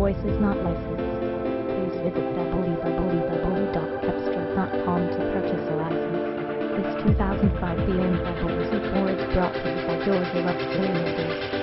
voice is not licensed. Please visit www.cepstral.com to purchase a license. This 2005 BMW Z4 is brought to you by Georgia Love Film